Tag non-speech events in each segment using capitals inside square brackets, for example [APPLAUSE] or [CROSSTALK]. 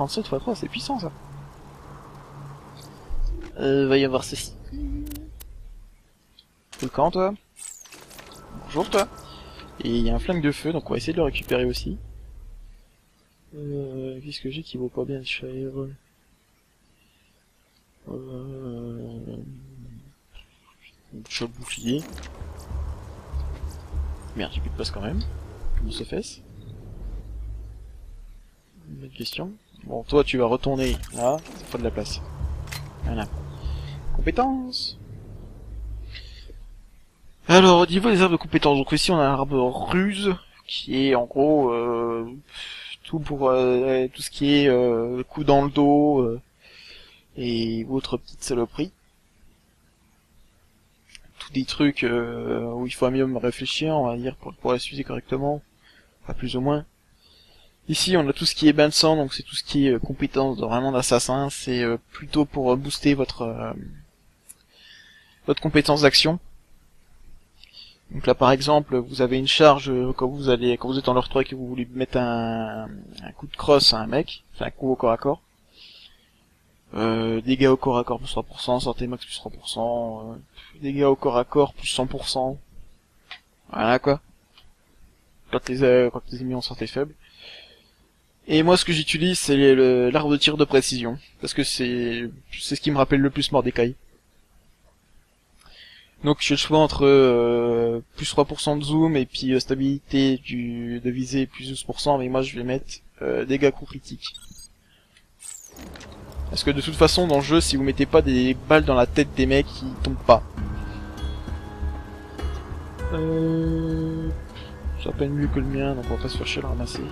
37 x 3, c'est puissant ça. Euh, va y avoir ceci. Le camp toi Bonjour toi. Et il y a un flingue de feu, donc on va essayer de le récupérer aussi. Euh, qu'est-ce que j'ai qui vaut pas bien Shire Euh... Bouclier. Merde, j'ai plus de place quand même. Comment se Bonne question. Bon, toi, tu vas retourner là, ça fera de la place. Voilà. Compétences Alors, au niveau des arbres de compétences, donc ici on a un arbre ruse, qui est en gros euh, tout pour euh, tout ce qui est euh, coup dans le dos euh, et autres petites saloperies. Tous des trucs euh, où il faut un minimum réfléchir, on va dire, pour pouvoir les utiliser correctement, pas plus ou moins. Ici, on a tout ce qui est bain de sang, donc c'est tout ce qui est euh, compétence vraiment d'assassin. C'est euh, plutôt pour euh, booster votre euh, votre compétence d'action. Donc là, par exemple, vous avez une charge quand vous allez quand vous êtes en leur 3 et que vous voulez mettre un, coup de crosse à un mec, enfin un coup au corps à corps. Dégâts au corps à corps plus 3%, santé max plus 3%, euh, dégâts au corps à corps plus 100%. Voilà quoi. Quand les, quand les ennemis ont santé faible. Et moi, ce que j'utilise, c'est l'arbre de tir de précision. Parce que c'est ce qui me rappelle le plus Mordecai. Donc, j'ai le choix entre euh, plus 3% de zoom et puis euh, stabilité du, de visée plus 12%, mais moi, je vais mettre euh, dégâts coup critiques. Parce que de toute façon, dans le jeu, si vous mettez pas des balles dans la tête des mecs, ils tombent pas. Euh... Ça peine mieux que le mien, donc on va pas se faire chier à le ramasser.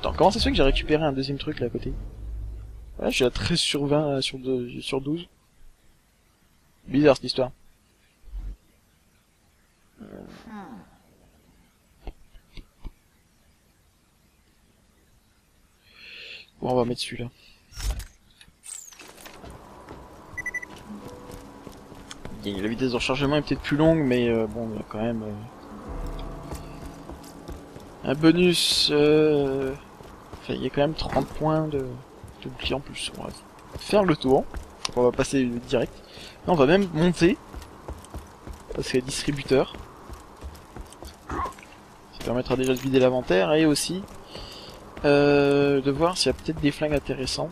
Attends, comment ça se fait que j'ai récupéré un deuxième truc là à côté Ouais, j'ai à 13 sur 20 euh, sur, deux- sur 12. Bizarre cette histoire. Bon, on va mettre celui-là. La vitesse de rechargement est peut-être plus longue, mais euh, bon, il y a quand même euh, un bonus. Euh... Il y a quand même 30 points de, de bouclier en plus. On va faire le tour. On va passer direct. Là, on va même monter. Parce qu'il y a distributeur. Ça permettra déjà de vider l'inventaire et aussi euh, de voir s'il y a peut-être des flingues intéressants.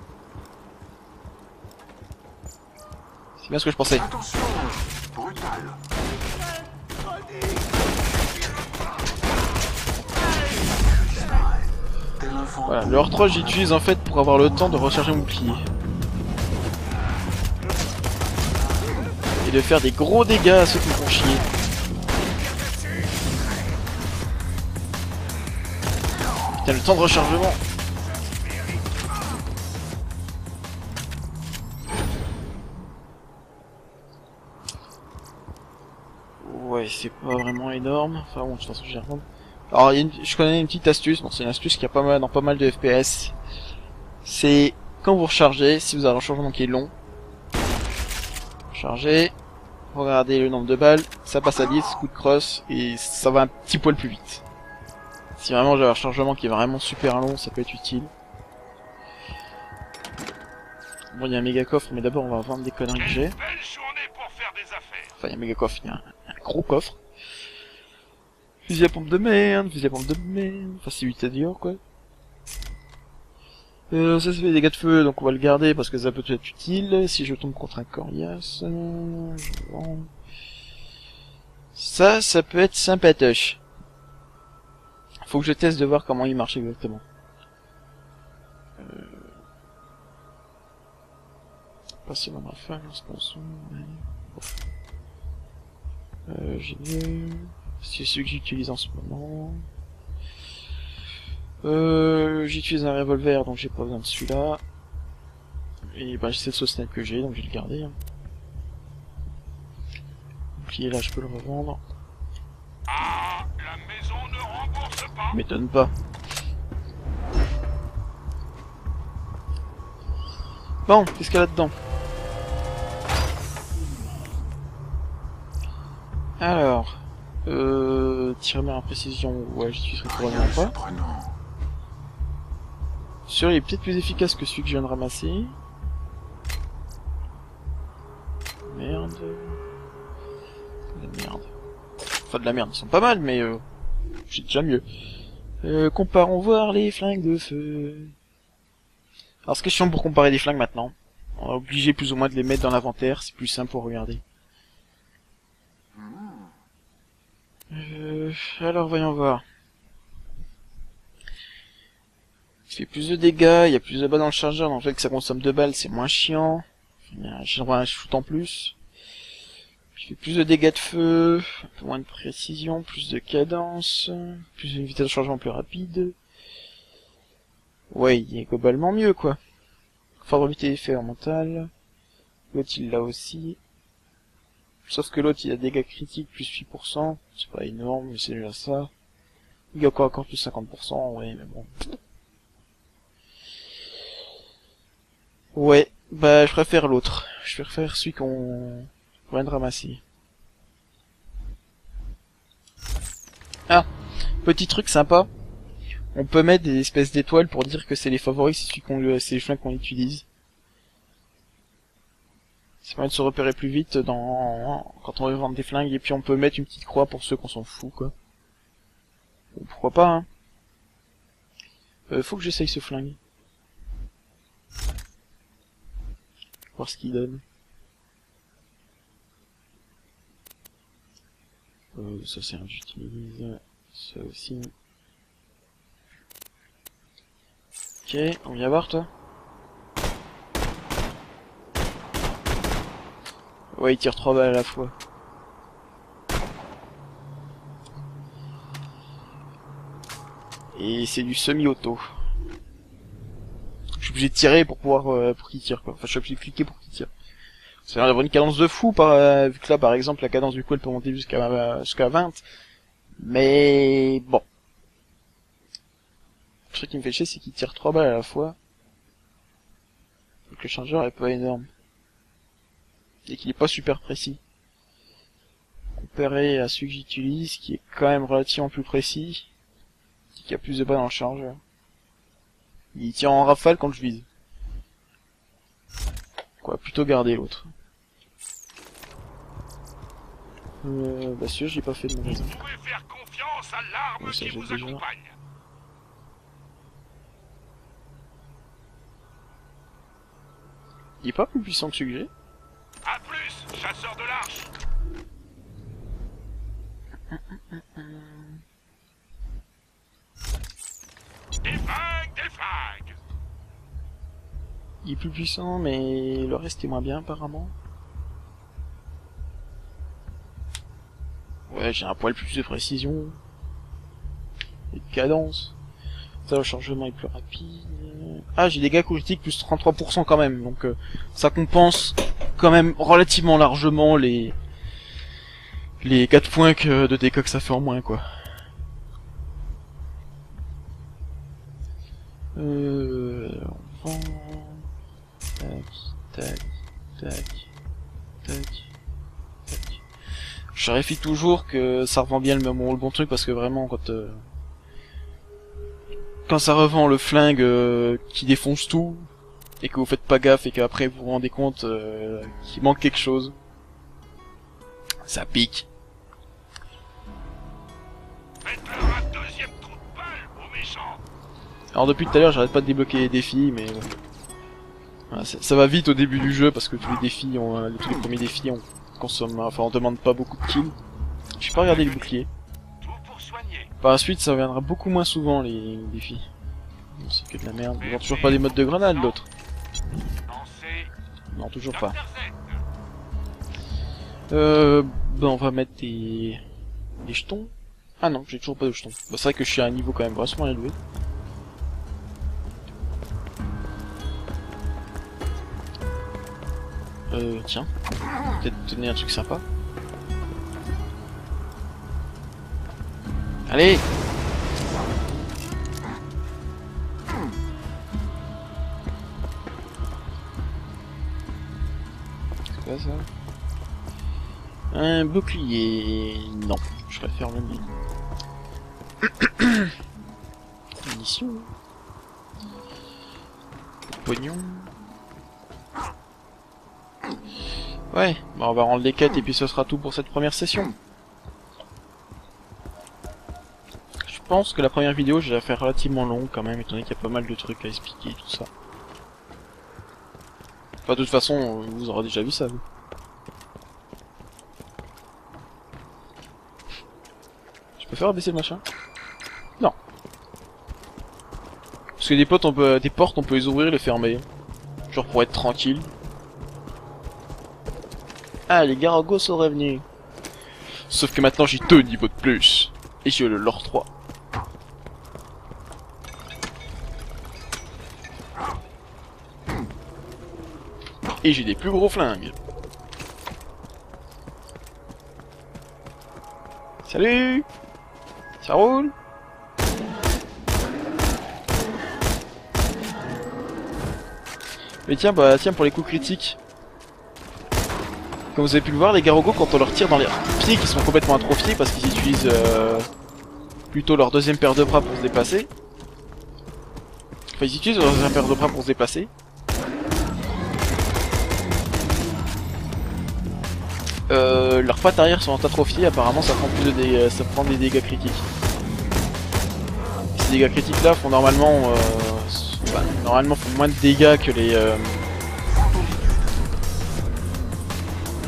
C'est bien ce que je pensais. Voilà, le R3 j'utilise en fait pour avoir le temps de recharger mon bouclier. Et de faire des gros dégâts à ceux qui font chier. Putain, le temps de rechargement Ouais, c'est pas vraiment énorme. Enfin bon, de toute façon, je vais. Alors, il y a une- je connais une petite astuce. Bon, c'est une astuce qui a pas mal dans pas mal de FPS. C'est quand vous rechargez, si vous avez un chargement qui est long, chargez, regardez le nombre de balles, ça passe à 10, coup de crosse, et ça va un petit poil plus vite. Si vraiment j'ai un chargement qui est vraiment super long, ça peut être utile. Bon, il y a un méga coffre, mais d'abord on va vendre des conneries que j'ai. Enfin, il y a un méga coffre, il y a un, un gros coffre. Fusil à pompe de merde, fusil à pompe de merde, facilité à dire, quoi. Euh, ça, ça fait des dégâts de feu, donc on va le garder parce que ça peut être utile. Si je tombe contre un coriace, euh, je. Ça, ça peut être sympatoche. Faut que je teste de voir comment il marche exactement. Euh... Passer dans ma fin, expansion, ouais. Euh, j'ai. C'est celui que j'utilise en ce moment. Euh, j'utilise un revolver, donc j'ai pas besoin de celui-là. Et bah, c'est le sauce que j'ai, donc je vais le garder. hein. Bouclier là, je peux le revendre. Ah, la maison ne rembourse pas. M'étonne pas. Bon, qu'est-ce qu'il y a là-dedans? Alors, euh, tirer en précision, ouais, j'utiliserai probablement pas. Il est peut-être plus efficace que celui que je viens de ramasser. Merde. De la merde. Enfin de la merde, ils sont pas mal, mais euh, j'ai déjà mieux. Euh, comparons voir les flingues de feu. Alors ce question pour comparer des flingues maintenant. On est obligé plus ou moins de les mettre dans l'inventaire, c'est plus simple pour regarder. Euh, alors voyons voir. Il fait plus de dégâts, il y a plus de balles dans le chargeur, donc le fait que ça consomme deux balles, c'est moins chiant. J'ai droit à un shoot en plus. Il fait plus de dégâts de feu, un peu moins de précision, plus de cadence, plus une vitesse de chargement plus rapide. Ouais, il est globalement mieux, quoi. Favorabilité d'effet en mental. L'autre, il l'a aussi. Sauf que l'autre, il a dégâts critiques plus 8%. C'est pas énorme, mais c'est déjà ça. Il y a encore, encore plus 50%, ouais, mais bon. Ouais, bah je préfère l'autre. Je préfère celui qu'on vient de ramasser. Ah, petit truc sympa. On peut mettre des espèces d'étoiles pour dire que c'est les favoris, c'est celui qu'on c'est les flingues qu'on utilise. Ça permet de se repérer plus vite dans quand on veut vendre des flingues et puis on peut mettre une petite croix pour ceux qu'on s'en fout quoi. Ou pourquoi pas hein. Euh, faut que j'essaye ce flingue. Voir ce qu'il donne. Euh, ça c'est un j'utilise. Ça aussi. Ok, on vient voir toi Ouais, il tire trois balles à la fois. Et c'est du semi-auto. Je suis obligé de tirer pour pouvoir euh, pour qu'il tire quoi. Enfin, je suis obligé de cliquer pour qu'il tire. Ça a d'avoir une cadence de fou par euh, vu que là par exemple la cadence du coup elle peut monter jusqu'à euh, jusqu'à 20. Mais bon. Le truc qui me fait chier c'est qu'il tire trois balles à la fois. Donc le chargeur est pas énorme. Et qu'il est pas super précis. Comparé à celui que j'utilise, qui est quand même relativement plus précis, qui a plus de balles dans le chargeur. Il tire en rafale quand je vise. Quoi, plutôt garder l'autre. Euh, bah sûr, j'ai pas fait de magasin. Vous pouvez faire confiance à l'arme qui vous déjà. accompagne. Il est pas plus puissant que celui que j'ai. Chasseur de l'arche. Des flingues, des. Il est plus puissant, mais le reste est moins bien apparemment. Ouais, j'ai un poil plus de précision. Et de cadence. Ça, le chargement est plus rapide. Ah, j'ai des dégâts critiques plus 33% quand même, donc euh, ça compense quand même relativement largement les les 4 points que, de dégâts que ça fait en moins, quoi. Euh... on vend. Tac, tac, tac, tac, tac. Je vérifie toujours que ça revend bien le même le bon truc parce que vraiment quand euh, ça revend le flingue euh, qui défonce tout et que vous faites pas gaffe et qu'après vous vous rendez compte euh, qu'il manque quelque chose, ça pique. Alors depuis tout à l'heure j'arrête pas de débloquer les défis mais. Voilà, ça, va vite au début du jeu parce que tous les défis ont, euh, tous les premiers défis on consomme enfin on demande pas beaucoup de kills. J'ai pas regardé les boucliers. Par la suite ça reviendra beaucoup moins souvent les défis. C'est que de la merde. Ont toujours pas des modes de grenade l'autre. Non toujours pas. Euh, ben on va mettre des, des jetons. Ah non, j'ai toujours pas de jetons. Bah, c'est vrai que je suis à un niveau quand même vachement élevé. Euh, tiens. Peut-être donner un truc sympa. Allez un bouclier... Non, je préfère le mien. [COUGHS] Munitions. pognon. Ouais, on va rendre les quêtes et puis ce sera tout pour cette première session. Je pense que la première vidéo, je vais la faire relativement longue quand même, étant donné qu'il y a pas mal de trucs à expliquer, tout ça. Enfin, de toute façon, vous aurez déjà vu ça, vous. Je peux faire baisser le machin? Non. Parce que des potes, on peut, des portes, on peut les ouvrir et les fermer. Genre pour être tranquille. Ah, les Garagos sont revenus. Sauf que maintenant j'ai deux niveaux de plus. Et j'ai le lore 3. Et j'ai des plus gros flingues. Salut Ça roule Mais tiens, bah tiens pour les coups critiques. Comme vous avez pu le voir, les Garogos, quand on leur tire dans les pieds qui sont complètement atrophiés parce qu'ils utilisent euh, plutôt leur deuxième paire de bras pour se déplacer. Enfin, ils utilisent leur deuxième paire de bras pour se déplacer. Euh, leurs pattes arrière sont atrophiées, apparemment ça prend plus de dégâts, ça prend des dégâts critiques. Ces dégâts critiques là font normalement, euh, enfin, normalement font moins de dégâts que les euh,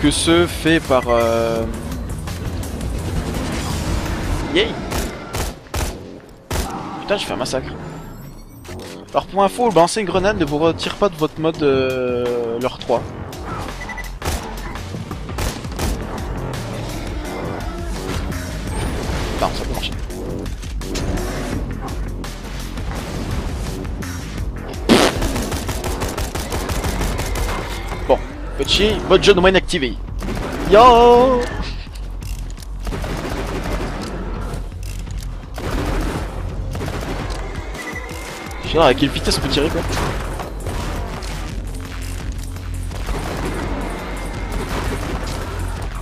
que ceux faits par euh... Yay Putain je fais un massacre. Alors pour info, le balancer une grenade ne vous retire pas de votre mode euh, leur 3. Chier, mode jeu de activé. Yo. Je à quelle vitesse on peut tirer quoi.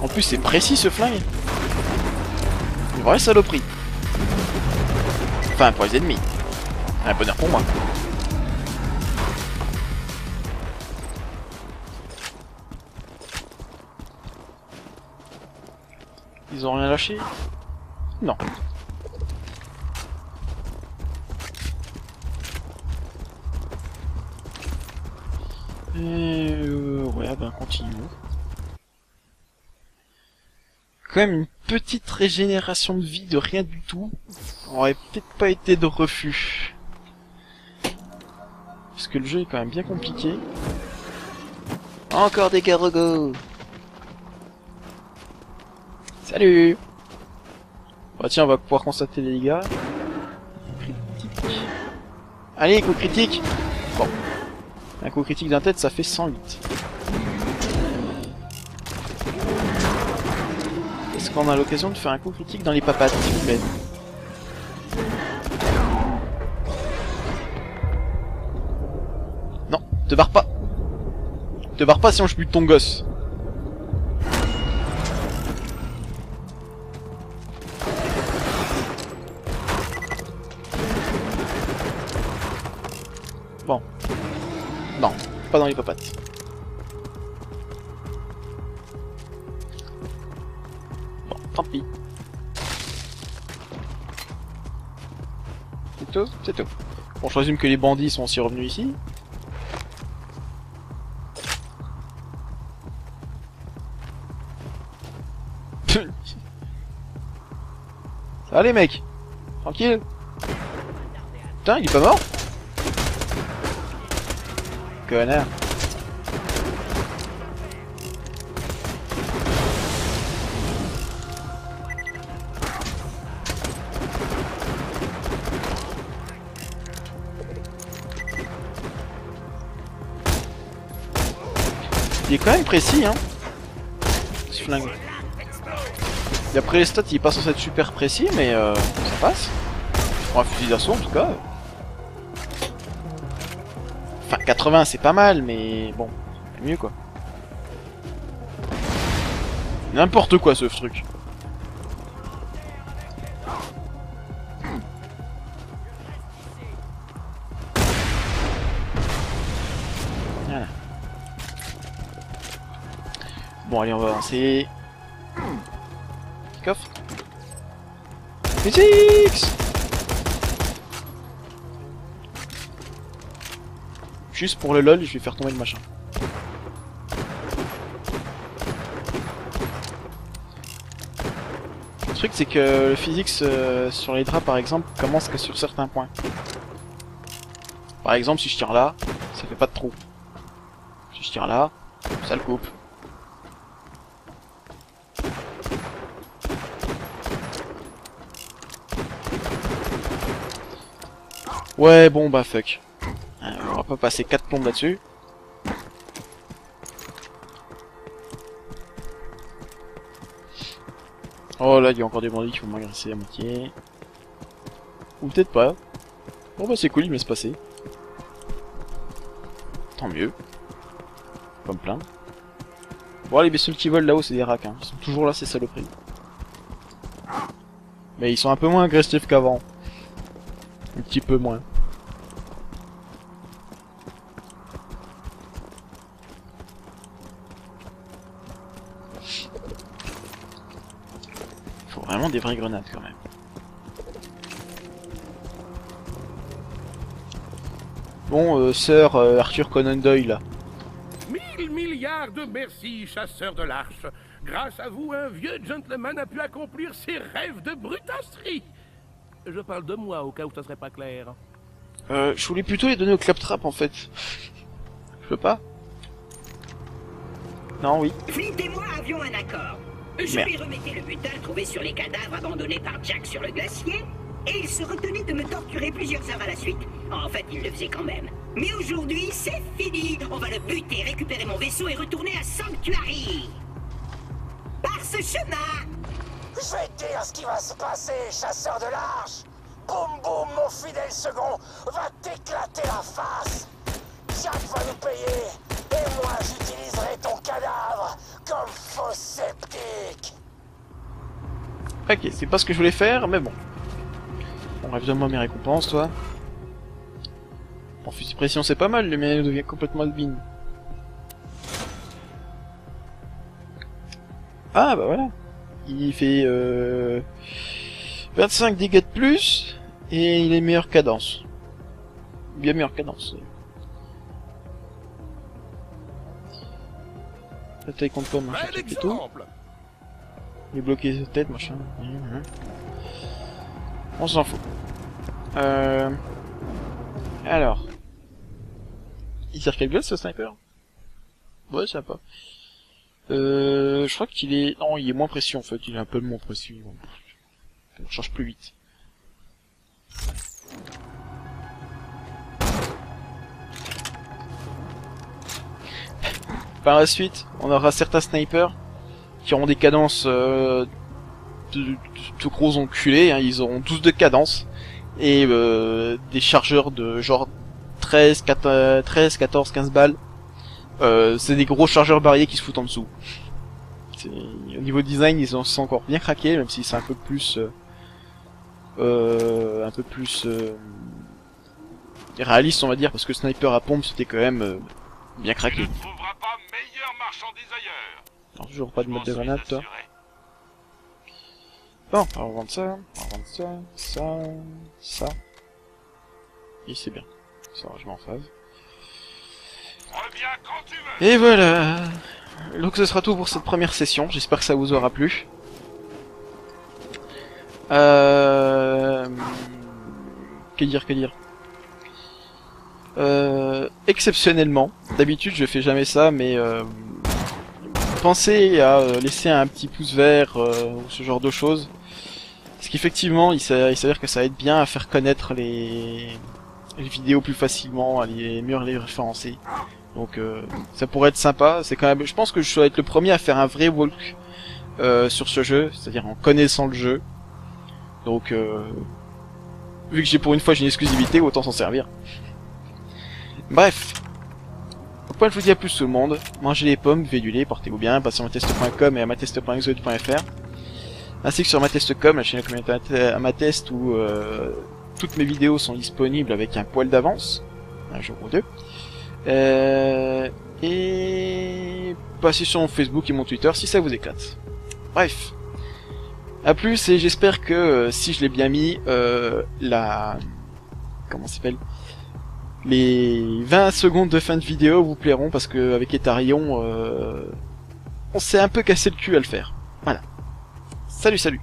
En plus c'est précis ce flingue. Une vraie saloperie. Enfin pour les ennemis. Un bonheur pour moi Ils ont rien lâché Non. Et euh, ouais, ben continuons. Quand même une petite régénération de vie de rien du tout. Aurait peut-être pas été de refus. Parce que le jeu est quand même bien compliqué. Encore des garogos Salut Bah tiens, on va pouvoir constater les dégâts. Critique. Allez, coup critique Bon. Un coup critique d'un tête, ça fait 108. Est-ce qu'on a l'occasion de faire un coup critique dans les papates, s'il vous plaît Non, te barre pas Te barre pas sinon je bute ton gosse pas dans les papates. Bon, tant pis. C'est tout C'est tout. Bon, je présume que les bandits sont aussi revenus ici. [LAUGHS] Les mecs? Tranquille? Putain, il est pas mort? Il est quand même précis, hein Ce flingue. D'après les stats, il est pas censé être super précis, mais euh, ça passe. Pour un fusil d'assaut, en tout cas. Enfin, 80, c'est pas mal, mais bon, c'est mieux, quoi. N'importe quoi, ce truc. Bon, allez, on va avancer. Coffre. Physics Juste pour le lol, je vais faire tomber le machin. Le truc, c'est que le physics euh, sur les draps, par exemple, commence que sur certains points. Par exemple, si je tire là, ça fait pas de trou. Si je tire là, ça le coupe. Ouais, bon bah fuck. Pas passer 4 plombes là-dessus. Oh là, il y a encore des bandits qui vont m'agresser à moitié. Ou peut-être pas. Bon bah c'est cool, il me laisse passer. Tant mieux. Pas me plaindre. Bon les bestioles qui volent là-haut c'est des racks, hein. ils sont toujours là ces saloperies. Mais ils sont un peu moins agressifs qu'avant. Un petit peu moins. Des vraies grenades quand même. Bon, euh, sœur euh, Arthur Conan Doyle là. Mille milliards de merci, chasseur de l'arche. Grâce à vous, un vieux gentleman a pu accomplir ses rêves de brutasserie. Je parle de moi, au cas où ça serait pas clair. Euh, je voulais plutôt les donner au claptrap en fait. Je peux pas Non, oui. Flint et moi avions un accord. Je Merde. lui remettais le butin trouvé sur les cadavres abandonnés par Jack sur le glacier, et il se retenait de me torturer plusieurs heures à la suite. En fait, il le faisait quand même. Mais aujourd'hui, c'est fini. On va le buter, récupérer mon vaisseau et retourner à Sanctuary. Par ce chemin. Je vais te dire ce qui va se passer, chasseur de l'arche Boum boum, mon fidèle second va t'éclater la face Jack va nous payer, et moi j'utiliserai ton cadavre comme faux sceptique Ok, c'est pas ce que je voulais faire, mais bon. Bon, bref, donne-moi mes récompenses, toi. En fusil pression, c'est pas mal, le mien devient complètement albine. Ah, bah voilà. Il fait euh, 25 dégâts de plus, et il est meilleure cadence. Bien meilleure cadence. Taille contre pomme, machin, tout. Il est bloqué sa tête, machin. Mhm. On s'en fout. Euh... Alors. Il tire quelle gueule ce sniper? Ouais, sympa. Euh... Je crois qu'il est... Non, il est moins précis en fait. Il est un peu moins précis. Bon. Ça change plus vite. Par la suite, on aura certains snipers qui auront des cadences euh, de, de- gros enculés, hein, ils auront tous de cadence, et euh, des chargeurs de genre 13, 14, 13, 14, 15 balles. Euh, c'est des gros chargeurs barriers qui se foutent en dessous. Au niveau design, ils ont sont encore bien craqués, même si c'est un peu plus... un peu plus... réaliste, on va dire, parce que Sniper à pompe, c'était quand même bien craqué. Ne trouveras pas meilleure marchandise ailleurs. Alors, toujours pas de mode de grenade, toi. Bon, on va vendre ça, on va vendre ça, ça, ça. Et c'est bien. Ça, je m'en fave. Reviens quand tu veux. Et voilà Donc ce sera tout pour cette première session, j'espère que ça vous aura plu. Euh... Que dire, que dire? Euh... Exceptionnellement, d'habitude je fais jamais ça, mais euh... pensez à euh, laisser un petit pouce vert euh, ou ce genre de choses. Parce qu'effectivement, il s'a- il s'avère que ça aide bien à faire connaître les, les vidéos plus facilement, à les mieux les référencer. Donc euh, ça pourrait être sympa. C'est quand même. Je pense que je dois être le premier à faire un vrai walk euh, sur ce jeu, c'est-à-dire en connaissant le jeu. Donc euh, vu que j'ai pour une fois j'ai une exclusivité, autant s'en servir. Bref. Point je vous dis à plus tout le monde. Mangez les pommes, buvez du lait, portez-vous bien, passez sur matest.com et à matest.exode.fr. Ainsi que sur matest.com, la chaîne de communauté à matest où euh, toutes mes vidéos sont disponibles avec un poil d'avance, un jour ou deux. Euh, Et passez sur mon Facebook et mon Twitter si ça vous éclate. Bref. A plus et j'espère que euh, si je l'ai bien mis, euh, la... Comment s'appelle? Les 20 secondes de fin de vidéo vous plairont parce que avec Etarion, euh, on s'est un peu cassé le cul à le faire. Voilà. Salut salut